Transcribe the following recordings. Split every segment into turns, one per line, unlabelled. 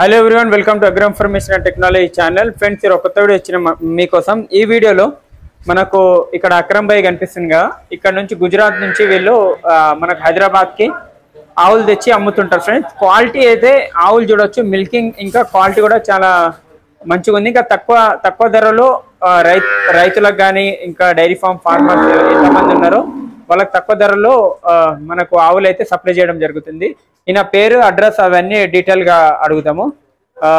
Hello everyone welcome to agro information and technology channel. Friends ఇది కొత్త video వచ్చిన మీకోసం ఈ వీడియోలో మనకు ఇక్కడ అక్రమ్ భాయ్ కనిపిస్తుంది కదా ఇక్కడ నుంచి గుజరాత్ నుంచి వీళ్ళు మనకు హైదరాబాద్కి ఆవులు తెచ్చి అమ్ముతుంటారు ఫ్రెండ్స్. క్వాలిటీ అయితే ఆవులు చూడొచ్చు మిల్కింగ్ ఇంకా క్వాలిటీ కూడా చాలా మంచిగా ఉంది. ఇంకా తక్కువ తక్కువ ధరలో రై రైతులకు కానీ ఇంకా డైరీ ఫార్మ్ ఫార్మర్స్ ఎంతమంది ఉన్నారో వాళ్ళకి తక్కువ ధరలో ఆ, మనకు ఆవులు అయితే సప్లై చేయడం జరుగుతుంది ఈయన పేరు అడ్రస్ అవన్నీ డీటెయిల్ గా అడుగుతాము ఆ,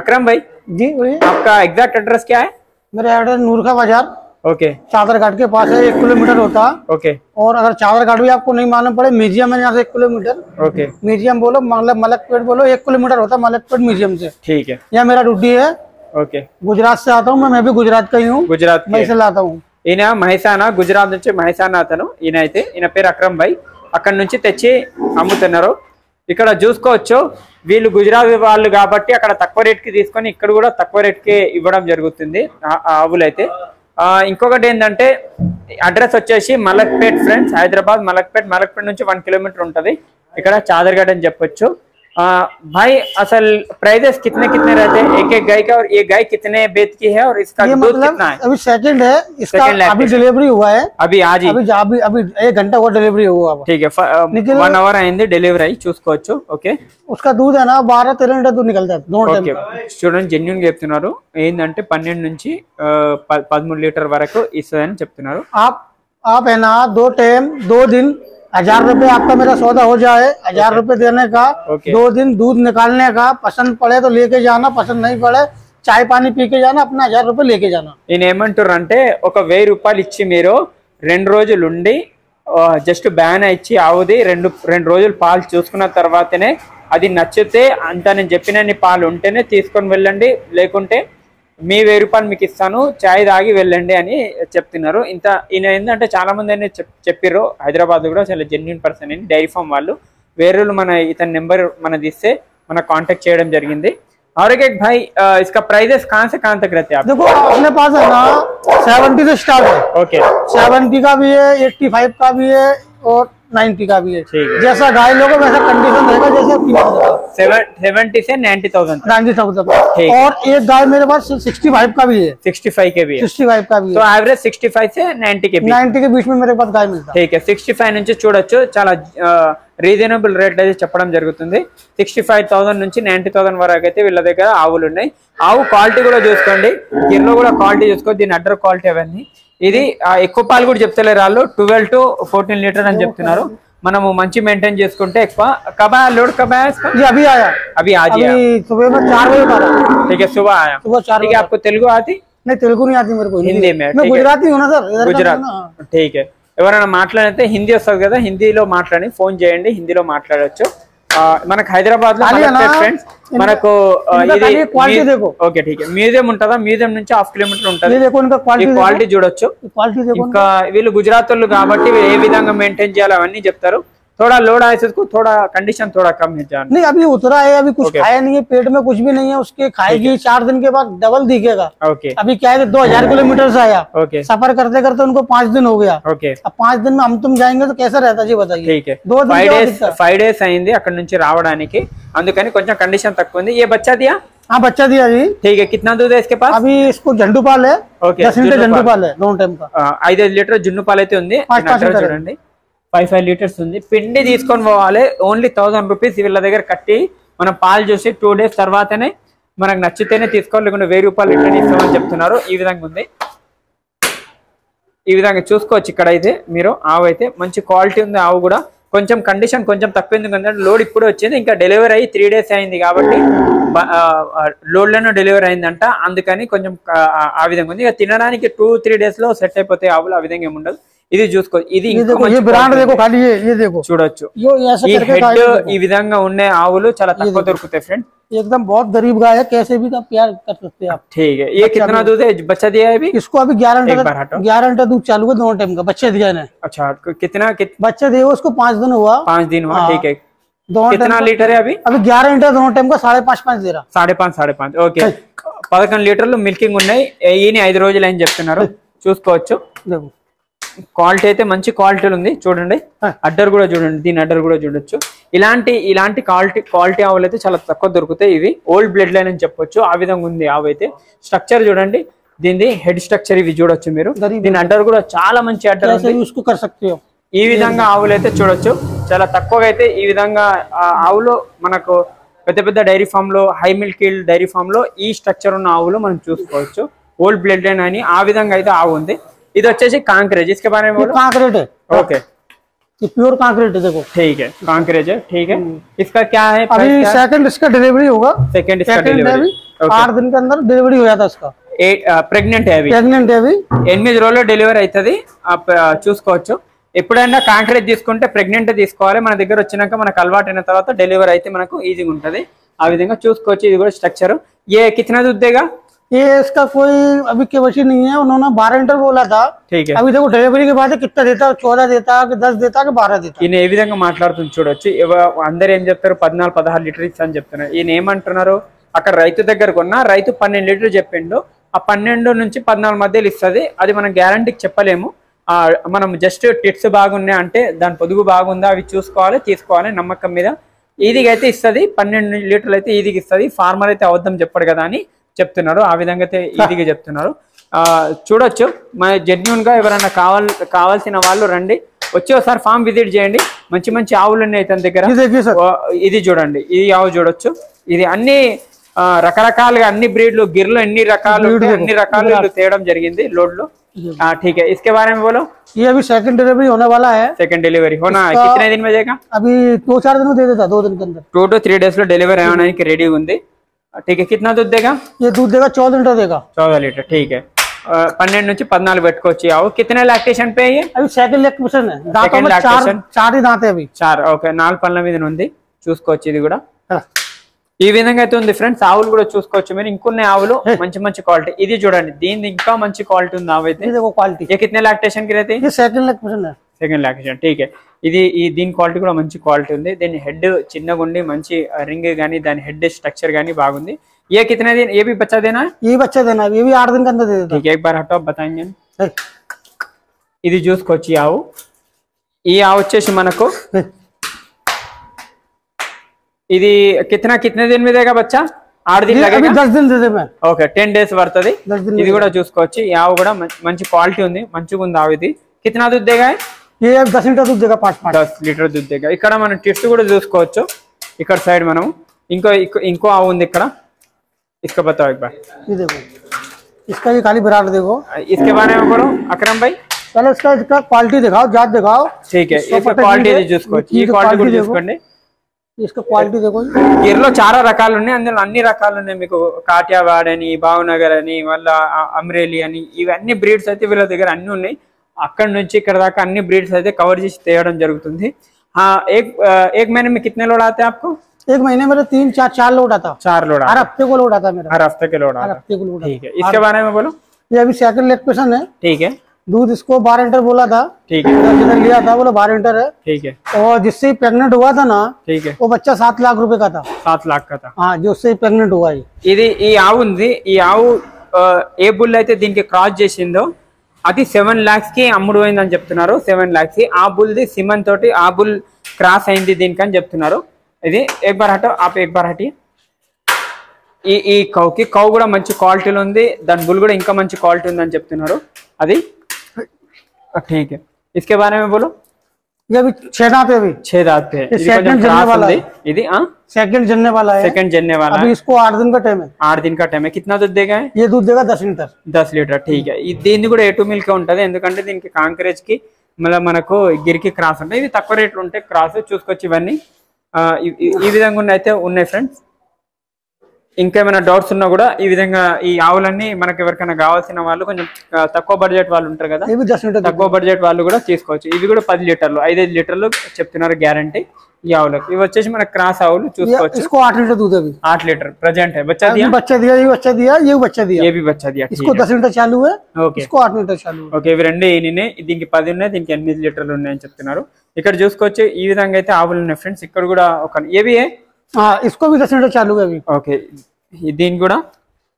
అక్రమ్ భాయ్
जी वही
आपका एग्जैक्ट एड्रेस क्या है
मेरा एड्रेस नूरखा बाजार
ओके
चादर घाट के पास है एक किलोमीटर होता
ओके
और अगर चादर घाट भी आपको नहीं मालूम पड़े म्यूजियम है यहाँ से एक किलोमीटर
ओके
म्यूजियम बोलो मतलब मलकपेट बोलो एक किलोमीटर होता है मलकपेट म्यूजियम से
ठीक है
यह मेरा ड्यूटी है
ओके
गुजरात से आता हूँ मैं मैं भी गुजरात का ही हूँ
గుజరాత్
मैं इसे लाता हूँ
ఈయన మహిసానా గుజరాత్ నుంచి మహిసానా అతను. ఈయన అయితే ఈయన పేరు అక్రమ్ భాయ్. అక్కడ నుంచి తెచ్చి అమ్ముతున్నారు. ఇక్కడ చూసుకోవచ్చు వీళ్ళు గుజరాత్ వాళ్ళు కాబట్టి అక్కడ తక్కువ రేట్కి తీసుకొని ఇక్కడ కూడా తక్కువ రేట్కి ఇవ్వడం జరుగుతుంది ఆవులైతే. ఇంకొకటి ఏంటంటే అడ్రస్ వచ్చేసి మలక్పేట్ ఫ్రెండ్స్. హైదరాబాద్ మలక్పేట్. మలక్పేట్ నుంచి వన్ కిలోమీటర్ ఉంటుంది. ఇక్కడ చాదర్గఢ్ అని చెప్పొచ్చు. आ, भाई असल प्राइजेस कितने कितने रहते हैं एक एक गाय का और ये गाय कितने बेच की है और इसका
ये
दूध
मतलब
कितना है
अभी सेकंड है इसका
Second lap
अभी
है।
डिलीवरी हुआ है
अभी आज ही
अभी अभी अभी एक घंटा हुआ डिलीवरी हुआ अब
ठीक है
निकल-
వన్ అవర్ అయింది డెలివరీ అయ్యి చూసుకోవచ్చు ఓకే
उसका दूध है ना बारह तेरह लीटर दूध निकलता है दोनों
ఓకే
टाइम
స్టూడెంట్ జెన్యున్ చెప్తున్నారు ఏంటంటే పన్నెండు నుంచి ఆ, ప- పదమూడు లీటర్ వరకు ఇస్తుందని చెప్తున్నారు
आप आप है ना दो टाइम दो दिन हजार रुपए आपका मेरा सौदा हो जाए हजार रुपए देने का
ओके।
दो दिन दूध निकालने का पसंद पड़े तो लेके जाना पसंद नहीं पड़े चाय पानी पी के जाना अपना हजार रुपए लेके जाना
ఈయన ఏమంటారు అంటే ఒక వెయ్యి రూపాయలు ఇచ్చి మీరు రెండు రోజులు ఉండి జస్ట్ బ్యాన్ ఇచ్చి ఆవుది రెండు రెండు రోజులు పాలు చూసుకున్న తర్వాతనే అది నచ్చితే అంత నేను చెప్పినన్ని పాలు ఉంటేనే తీసుకొని వెళ్ళండి లేకుంటే మీ వెయ్యి రూపాయలు మీకు ఇస్తాను చాయ్ తాగి వెళ్ళండి అని చెప్తున్నారు ఇంత ఈయన ఏంటంటే చాలా మంది అని చెప్ చెప్పిర్రు హైదరాబాద్ కూడా చాలా జెన్యున్ పర్సన్ అని డైరీ ఫామ్ వాళ్ళు వేరే మన ఇతని నెంబర్ మనది ఇస్తే మన కాంటాక్ట్ చేయడం జరిగింది और एक एक भाई अ, इसका प्राइजेस कहाँ से कहाँ तक रहते हैं आप
देखो अपने पास है ना सेवेंटी से स्टार्ट है
ओके
सेवेंटी का भी है एट्टी फाइव का भी है और नाइन्टी का भी है। जैसा गाय लोगे वैसा कंडीशन रहेगा जैसा
सेवेंटी से नाइन्टी थाउज़ेंड
नाइन्टी थाउज़ेंड और एक गाय मेरे पास सिक्सटी फाइव का भी है।
सिक्सटी फाइव के भी
सिक्सटी फाइव का भी
तो एवरेज सिक्सटी फाइव से नाइन्टी के
नाइन्टी के बीच में मेरे पास गाय मिलता है।
ठीक है सिक्सटी फाइव नुंचे चूडो चला రీజనబుల్ రేట్ అయితే చెప్పడం జరుగుతుంది సిక్స్టీ ఫైవ్ థౌసండ్ నుంచి నైన్టీ థౌసండ్ వరకు అయితే వీళ్ళ దగ్గర ఆవులు ఉన్నాయి ఆవు క్వాలిటీ కూడా చూసుకోండి గిర్లో కూడా క్వాలిటీ చూసుకో దీని అడ్డర్ క్వాలిటీ అవన్నీ ఇది ఆ, ఎక్కువ పాలు కూడా చెప్తలేరు వాళ్ళు ట్వెల్వ్ టు ఫోర్టీన్ లీటర్ అని చెప్తున్నారు మనము మంచి మెయింటైన్ చేసుకుంటే ఎక్కువ కబా లోడ్ కబా है इसका?
जी अभी आया
अभी आज ही आया
अभी सुबह में चार बजे उतारा
ठीक है सुबह आया
सुबह चार
ठीक
बजे
है आपको तेलुगु आती
नहीं तेलुगु नहीं आती मेरे को
हिंदी में,
मैं
ठीक है।
गुजराती हूँ ना सर इधर का
గుజరాత్
हूँ ना।
ఠీక్ ఎవరైనా మాట్లాడితే హిందీ వస్తుంది కదా హిందీలో మాట్లాడి ఫోన్ చేయండి హిందీలో మాట్లాడచ్చు. మనకు
హైదరాబాద్లో
మనకు మ్యూజియం ఉంటుందా? మ్యూజియం నుంచి హాఫ్ కిలోమీటర్ ఉంటుంది. క్వాలిటీ చూడొచ్చు. ఇంకా వీళ్ళు గుజరాత్ వాళ్ళు కాబట్టి ఏ విధంగా మెయింటైన్ చేయాలి అవన్నీ చెప్తారు. थोड़ा लोड आए को थोड़ा कंडीशन थोड़ा कम है जान
नहीं अभी उतरा है अभी कुछ
Okay.
खाया नहीं है पेट में कुछ भी नहीं है उसके खाएगी चार दिन के बाद डबल दिखेगा
ओके
अभी क्या है कि दो हजार किलोमीटर से आया
ओके
सफर करते करते उनको पाँच दिन हो गया
ओके
अब पाँच दिन में हम तुम जाएंगे तो कैसा रहता जी बताइए
ठीक है
दो दिन
ఫైవ్
के बाद
డేస్
दिखता है।
ఫైవ్ డేస్ అయింది అక్కడ నుంచి రావడానికి అందుకని కొంచెం కండిషన్ తక్కువ ఉంది ఏ బచ్చా దియా
हाँ बच्चा दिया जी
ठीक है कितना दूध है इसके पास
अभी इसको झंडू पाल है
Okay,
दस लीटर
झंडू
झंडू
पाल।
पाल है दोनों टाइम का
ఆ, ఐదైదు లీటర్ జున్ను పాలు అయితే ఉంది
పాంచ్
దీని అడ్రస్
పాంచ్
చూడండి ఫైవ్ ఫైవ్ లీటర్స్ ఉంది. పిండి తీసుకొని పోవాలి. ఓన్లీ థౌసండ్ రూపీస్ వీళ్ళ దగ్గర కట్టి మనం పాలు చూసి టూ డేస్ తర్వాతనే మనకు నచ్చితేనే తీసుకోవాలి. లేకుంటే వెయ్యి రూపాయలు రిటర్న్ ఇస్తామని చెప్తున్నారు. ఈ విధంగా ఉంది. ఈ విధంగా చూసుకోవచ్చు ఇక్కడ అయితే మీరు. ఆవు అయితే మంచి క్వాలిటీ ఉంది ఆవు కూడా. కొంచెం కండిషన్ కొంచెం తప్పింది ఎందుకంటే లోడ్ ఇప్పుడు వచ్చింది. ఇంకా డెలివరీ అయ్యి త్రీ డేస్ అయింది కాబట్టి లోడ్లను డెలివరీ అయిందంట. అందుకని కొంచెం ఆ- విధంగా ఉంది. ఇక తినడానికి టూ త్రీ డేస్లో సెట్ అయిపోతాయి ఆవులు. ఆ విధంగా ఏమి ఉండదు. ఇది చూసుకో ఇది
ये
ఇంకా
देखो
మంచి
ये ब्रांड
quality
देखो खाली ये ये देखो
చూడొచ్చు
यो ऐसा
ఈ
करके
హెడ్
गाय देखो।
ఈ విధంగా ఉండే ఆవులు చాలా తక్కువ దొరుకుతాయి ఫ్రెండ్
एकदम बहुत गरीब गाय है कैसे भी का प्यार कर सकते हैं आप
ठीक है ये कितना दूध है बच्चा दिया है अभी
इसको अभी ग्यारह
एक बार हटो।
लीटर ग्यारह लीटर दूध चालू है दोनों टाइम का बच्चे दिया ने
अच्छा कितना कित,
बच्चे दिए उसको पाँच दिन हुआ
पांच दिन हुआ
हाँ।
ठीक है
दोनों
कितना
टाइम
लीटर है अभी
अभी ग्यारह लीटर दोनों टाइम का साढ़े पाँच पाँच दे रहा
సాడే పాంచ్ సాడే పాంచ్ ఓకే పదకొండు లీటర్లు మిల్కింగ్ ఉన్నాయి ఈయన ఐదు రోజులు అని చెప్తున్నారు చూసుకోవచ్చు
देखो
క్వాలిటీ అయితే మంచి క్వాలిటీలు ఉంది చూడండి. అడ్డర్ కూడా చూడండి దీని అడ్డర్ కూడా చూడొచ్చు. ఇలాంటి ఇలాంటి క్వాలిటీ క్వాలిటీ ఆవులు అయితే చాలా తక్కువ దొరుకుతాయి ఇవి. ఓల్డ్ బ్లడ్ లైన్ అని చెప్పొచ్చు ఆ విధంగా ఉంది ఆవు అయితే. స్ట్రక్చర్ చూడండి దీని హెడ్ స్ట్రక్చర్ ఇవి చూడొచ్చు మీరు. దీని అడ్డర్ కూడా చాలా మంచి అడ్డర్ ఈ విధంగా ఆవులు అయితే చూడొచ్చు. చాలా తక్కువగా అయితే ఈ విధంగా ఆవులు మనకు పెద్ద పెద్ద డైరీ ఫామ్లో హై మిల్క్ డైరీ ఫామ్లో ఈ స్ట్రక్చర్ ఉన్న ఆవులు మనం చూసుకోవచ్చు. ఓల్డ్ బ్లడ్ లైన్ అని ఆ విధంగా అయితే ఆవు ఉంది. ఇది వచ్చేసి Kankrej concrete. Okay. Pure
concrete है
ओके
ये प्योर कांक्रीट है? देखो
ठीक है? ప్రెగ్నెంట్
అవి ప్రెగ్నెంట్
ఎనిమిది రోజుల్లో డెలివరీ అవుతుంది. చూసుకోవచ్చు. ఎప్పుడైనా కాంక్రీట్ తీసుకుంటే ప్రెగ్నెంట్ తీసుకోవాలి. మన దగ్గర వచ్చినాక మనకు అలవాటు అయిన తర్వాత డెలివరీ అయితే మనకు ఈజీగా ఉంటుంది. ఆ విధంగా చూసుకోవచ్చు. ఇది కూడా స్ట్రక్చర్ ఏ కిచెన్ దుద్దేగా?
ये इसका कोई अभी केवसी नहीं है उन्होंने बारह इंटर बोला था
ठीक है
अभी देखो डिलीवरी के बाद कितना देता है चौदह देता है कि दस देता है कि बारह देता
ఈయన ఏ విధంగా మాట్లాడుతుంది చూడొచ్చు ఇవ- అందరు ఏం చెప్తారు పద్నాలుగు పదహారు లీటర్ ఇస్తా అని చెప్తున్నారు ఈయన ఏమంటున్నారు అక్కడ రైతు దగ్గర కొన్నా రైతు పన్నెండు లీటర్ చెప్పిండు ఆ పన్నెండు నుంచి పద్నాలుగు మధ్యలో ఇస్తుంది అది మనం గ్యారంటీకి చెప్పలేము ఆ మనం జస్ట్ టిట్స్ బాగున్నాయి అంటే దాని పొదుగు బాగుందా అవి చూసుకోవాలి తీసుకోవాలి నమ్మకం మీద ఈదిగా అయితే ఇస్తుంది పన్నెండు లీటర్లు అయితే ఈదిగా ఇస్తుంది ఫార్మర్ అయితే అవద్దం చెప్పడు కదా అని చెప్తున్నారు ఆ విధంగా అయితే ఈదిగా చెప్తున్నారు ఆ చూడొచ్చు మన జెన్యున్ గా ఎవరైనా కావాల్ కావాల్సిన వాళ్ళు రండి వచ్చి ఒకసారి ఫామ్ విజిట్ చేయండి మంచి మంచి ఆవులు ఉన్నాయి తన దగ్గర
है ये देखिए सर
ఓ, ఇది చూడండి ఇది ఆవు చూడొచ్చు ఇది అన్ని ఆ, రకరకాలుగా అన్ని బ్రీడ్లు గిర్లు ఎన్ని రకాలు ఉంటాయి, అన్ని రకాలు వీళ్ళు తేయడం జరిగింది లోడ్లు ఆ, ठीक है इसके बारे में बोलो
ये अभी सेकंड डिलीवरी होने वाला है
సెకండ్ డెలివరీ होना है कितने दिन में जाएगा
अभी दो चार दिन में दे देता दो दिन के अंदर
టూ టు త్రీ డేస్ లో డెలివరీ అవ్వడానికి రెడీ ఉంది ठीक है कितना दूध देगा
ये दूध देगा चौदह लीटर देगा
చౌదా లీటర్ ठीक है ఆ, పన్నెండు నుంచి పద్నాలుగు పెట్టుకోవచ్చు ఈ ఆవు కితనే లాక్టేషన్ పే అయ్యే
अभी सेकंड लेग पोजिशन है दांतों
Second
में चार
lactation.
चार ही दांत है अभी
చార్ ఓకే నాలుగు పళ్ళ మీద ఉంది చూసుకోవచ్చు ఇది కూడా
हाँ।
ఈ విధంగా అయితే ఉంది ఫ్రెండ్స్ ఆవులు కూడా చూసుకోవచ్చు మీరు ఇంకొన్ని ఆవులు మంచి మంచి క్వాలిటీ ఇది చూడండి దీని ఇంకా మంచి క్వాలిటీ ఉంది ఆవు అయితే
ये देखो क्वालिटी
ये कितने लाक्टेशन की रहती है
ये सेकंड लेग पोजिशन है
సెకండ్ లాక్టేషన్ ఠీక్ ఇది ఈ దీని క్వాలిటీ కూడా మంచి క్వాలిటీ ఉంది దీని హెడ్ చిన్నగా ఉండి మంచి రింగ్ కానీ దాని హెడ్ స్ట్రక్చర్ కానీ బాగుంది ఏ కితనే दिन ये भी बच्चा देना है
ये बच्चा देना है ये भी आठ दिन के अंदर दे देता
ठीक है एक बार हटाओ बताएंगे
है
ఇది చూసుకోవచ్చు ఈ ఆవు ఈ ఆవు వచ్చేసి మనకు
है।
ఇది కితనా కితనే దిన్ మీద దేగా బచ్చా ఆరు దిన్
ये अभी
लगेगा
दस दिन दे दे मैं
ఓకే టెన్ డేస్ పడుతుంది
दस दिन
ఇది కూడా చూసుకోవచ్చు ఈ ఆవు కూడా మం- మంచి క్వాలిటీ ఉంది మంచిగా ఉంది ఆవు ఇది కితనా दूध देगा है?
ये अब दस लीटर दूध देगा पाँच पाँच
దస్ లీటర్ दूध देगा ఇక్కడ మనం టిప్స్ కూడా చూసుకోవచ్చు ఇక్కడ సైడ్ మనం ఇంకో ఇంకో- ఇంకో ఆవు ఉంది ఇక్కడ इसका बताओ एक बार
ये देखो इसका ये खाली विराट देखो
इसके बारे में बोलो अकरम भाई
पहले इसका इसका क्वालिटी दिखाओ जात दिखाओ
ठीक है
इसका
इसका
पता
క్వాలిటీ
नहीं है।
ఇది చూసుకోవచ్చు ఈ
इसका
క్వాలిటీ కూడా
quality देखो।
చూసుకోండి
इसका क्वालिटी देखो
గిర్లో చాలా రకాలు ఉన్నాయి అందులో అన్ని రకాలు ఉన్నాయి మీకు కాటియావాడ్ అని భావనగర్ అని మళ్ళా అ- అమ్రేలి అని ఇవన్నీ బ్రీడ్స్ అయితే వీళ్ళ దగ్గర అన్ని ఉన్నాయి అక్కడ నుంచి ఇక్కడ దాకా అన్ని బ్రీడ్స్ అయితే కవర్ చేసి తేయడం జరుగుతుంది हाँ एक अ, एक महीने में कितने लोड आते हैं आपको
एक महीने मेरे तीन चार चार लोड आता
चार लोड
हर हफ्ते को लोड आता मेरा
हर हफ्ते के लोड
हर
आता
हफ्ते को लोड
ठीक है इसके बारे में बोलो
ये अभी सेकंड लेग पेशन है
ठीक है
दूध इसको बारह इंटर बोला था
ठीक है
इधर जिधर लिया था बोला बारह इंटर है
ठीक है
और जिससे प्रेग्नेंट हुआ था ना
ठीक है
वो बच्चा सात लाख रुपए का था
सात लाख का था
हाँ जो उससे प्रेग्नेंट हुआ है
ఇది ఈ ఆవు ఉంది ఈ ఆవు ఆ, ఏ బుల్ అయితే దీనికి క్రాస్ చేసిందో అది సెవెన్ లాక్స్ కి అమ్ముడు పోయిందని చెప్తున్నారు సెవెన్ లాక్స్ కి ఆ బుల్ ది సిమన్ తోటి ఆ బుల్ క్రాస్ అయింది దీనికి అని చెప్తున్నారు ఇది ఎక్ బార్ హటో ఆప్ ఎక్ బార్ హటి ఈ ఈ కౌకి కౌ కూడా మంచి క్వాలిటీలో ఉంది దాని బుల్ కూడా ఇంకా మంచి క్వాలిటీ ఉందని చెప్తున్నారు అది ఠీక్ ఇస్కే బారే మే బోలో
ये अभी छह दांत है अभी
छह दांत पे ఇది
second
కొంచెం
జన్నే
క్రాస్
వాలా
ఉంది ఇది
सेकंड जलने वाला है
సెకండ్ జన్నే వాలా
अभी इसको आठ दिन का टाइम है
आठ दिन का टाइम है कितना दूध देगा है
ये दूध देगा दस लीटर
దస్ లీటర్ ఠీక్ ఈ దీన్ని కూడా ఎటు మిల్క్ ఉంటది ఎందుకంటే దీనికి కాంక్రేజ్ కి మళ్ళీ మనకు గిరికి క్రాస్ ఉంటాయి ఇవి తక్కువ రేట్లు ఉంటాయి క్రాస్ చూసుకోవచ్చు ఇవన్నీ ఆ, ఈ- ఈ- ఈ విధంగా ఉన్నాయి అయితే ఉన్నాయి ఫ్రెండ్స్ ఇంకేమైనా డౌట్స్ ఉన్నా కూడా ఈ విధంగా ఈ ఆవులన్నీ మనకు ఎవరికైనా కావాల్సిన వాళ్ళు కొంచెం ఆ, తక్కువ బడ్జెట్ వాళ్ళు ఉంటారు కదా
ये भी दस लीटर
తక్కువ బడ్జెట్ వాళ్ళు కూడా తీసుకోవచ్చు ఇవి కూడా పది లీటర్లు ఐదైదు లీటర్లు చెప్తున్నారు గ్యారంటీ ఈ ఆవులకు ఇవి వచ్చేసి మన క్రాస్ ఆవులు
ये
చూసుకోవచ్చు
इसको आठ लीटर दूध है अभी
आठ लीटर प्रेजेंट है बच्चा
ये
दिया
बच्चा दिया ये बच्चा दिया ये बच्चा दिया
ये भी बच्चा दिया ठीक
इसको दस लीटर चालू है
ఓకే
इसको आठ लीटर चालू है
ఓకే ఇవి రెండు ఈయననే దీనికి పది ఉన్నాయి దీనికి ఎనిమిది లీటర్లు ఉన్నాయని చెప్తున్నారు ఇక్కడ చూసుకోవచ్చు ఈ విధంగా అయితే ఆవులు ఉన్నాయి ఫ్రెండ్స్ ఇక్కడ కూడా ఒక ఏవి
हाँ इसको भी दस लीटर चालू है अभी
ఓకే దీనికి కూడా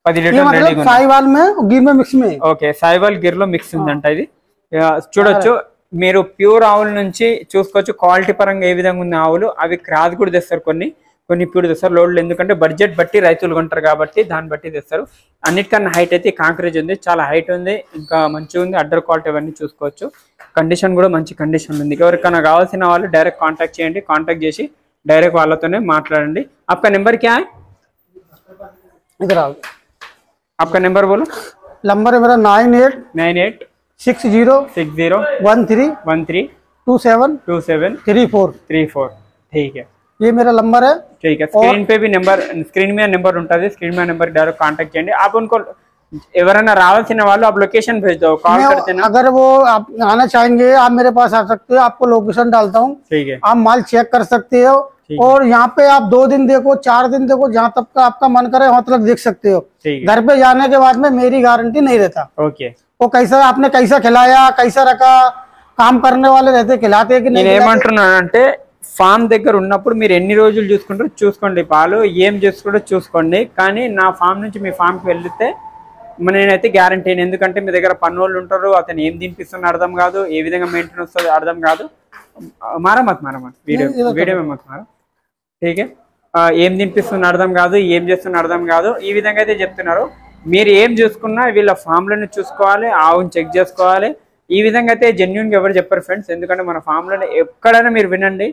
పది
ये
లీటర్లు
मतलब
రెడీగా ఉన్నాయి
साहिवाल में और घी में मिक्स में है।
ఓకే సాయివాల్ గిర్ లో మిక్స్ ఉందంట ఇది ఆ, చూడొచ్చు మీరు ప్యూర్ ఆవుల నుంచి చూసుకోవచ్చు క్వాలిటీ పరంగా ఏ విధంగా ఉంది ఆవులు అవి క్రాస్ కూడా తెస్తారు కొన్ని కొన్ని ప్యూర్ తెస్తారు లోడ్లు ఎందుకంటే బడ్జెట్ బట్టి రైతులు కొంటారు కాబట్టి దాన్ని బట్టి తెస్తారు అన్నిటికన్నా హైట్ అయితే కాంక్రీజ్ ఉంది చాలా హైట్ ఉంది ఇంకా మంచిగా ఉంది అడ్డర్ క్వాలిటీ అవన్నీ చూసుకోవచ్చు కండిషన్ కూడా మంచి కండిషన్ ఉంది ఎవరికైనా కావాల్సిన వాళ్ళు డైరెక్ట్ కాంటాక్ట్ చేయండి కాంటాక్ట్ చేసి డైరెక్ట్ వాళ్ళతోనే మాట్లాడండి आपका नंबर क्या है
इधर आओ
आपका नंबर बोलो
नंबर है मेरा nine eight
nine eight
six zero
six zero
one three
one three
two seven
two seven
three four
three four ठीक है
ये मेरा नंबर है
ठीक है स्क्रीन पे भी नंबर స్క్రీన్ మీద నెంబర్ ఉంటుంది స్క్రీన్ మీద నెంబర్ డైరెక్ట్ కాంటాక్ట్ చేయండి आप उनको ఎవరైనా రావాల్సిన వాళ్ళు आप लोकेशन भेज दो कॉल
मैं
करते ना
अगर वो आप आना चाहेंगे आप मेरे पास आ सकते हो आपको लोकेशन डालता हूँ
ठीक है
आप माल चेक कर सकते हो
ठीक
और यहाँ पे आप दो दिन देखो चार दिन देखो जहाँ तक का आपका मन करे वहां तक देख सकते हो
ठीक है
घर पे जाने के बाद में मेरी गारंटी नहीं रहता
ఓకే
वो कैसा आपने कैसा खिलाया कैसा रखा काम करने वाले रहते खिलाते कि नहीं
నేను
खिलाते?
ఏమంటున్నానంటే ఫామ్ దగ్గర ఉన్నప్పుడు మీరు ఎన్ని రోజులు చూసుకుంటారో చూసుకోండి పాలు ఏం చేసుకుంటారో చూసుకోండి కానీ నా ఫామ్ నుంచి మీ ఫామ్కి వెళ్తే మ- నేనైతే గ్యారంటీ ఎందుకంటే మీ దగ్గర పన్నోళ్ళు ఉంటారు అతను ఏం తినిపిస్తున్నా అర్థం కాదు ఏ విధంగా మెయింటెనెన్స్ వస్తుంది అర్థం కాదు. మారా మత్ మారా మత్ వీడియో వీడియో మత్ మారా. ఠీకే ఆ, ఏం తినిపిస్తున్న అర్థం కాదు ఏం చేస్తున్న అర్థం కాదు. ఈ విధంగా అయితే చెప్తున్నారు. మీరు ఏం చూసుకున్నా వీళ్ళ ఫామ్లను చూసుకోవాలి ఆవుని చెక్ చేసుకోవాలి. ఈ విధంగా అయితే జెన్యున్గా ఎవరు చెప్పారు ఫ్రెండ్స్ ఎందుకంటే మన ఫామ్లను ఎక్కడైనా మీరు వినండి.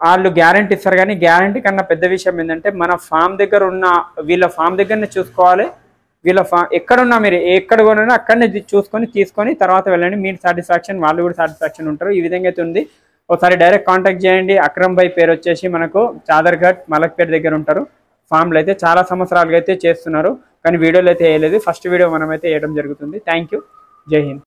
వాళ్ళు గ్యారంటీ ఇస్తారు కానీ గ్యారంటీ కన్నా పెద్ద విషయం ఏంటంటే మన ఫామ్ దగ్గర ఉన్న వీళ్ళ ఫామ్ దగ్గరనే చూసుకోవాలి. వీళ్ళ ఫా ఎక్కడున్నా మీరు ఎక్కడ కూడా అక్కడనే చూసుకొని తీసుకొని తర్వాత వెళ్ళండి. మీరు సాటిస్ఫాక్షన్ వాళ్ళు కూడా సాటిస్ఫాక్షన్ ఉంటారు. ఈ విధంగా అయితే ఉంది. ఒకసారి డైరెక్ట్ కాంటాక్ట్ చేయండి. అక్రమ్ భాయ్ పేరు వచ్చేసి మనకు చాదర్ఘట్ మలక్పేట దగ్గర ఉంటారు. ఫామ్లు అయితే చాలా సంవత్సరాలుగా అయితే చేస్తున్నారు. కానీ వీడియోలు అయితే వేయలేదు. ఫస్ట్ వీడియో మనం అయితే వేయడం జరుగుతుంది. Thank you. జై హింద్.